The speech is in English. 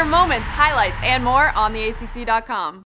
Your moments, highlights, and more on theacc.com.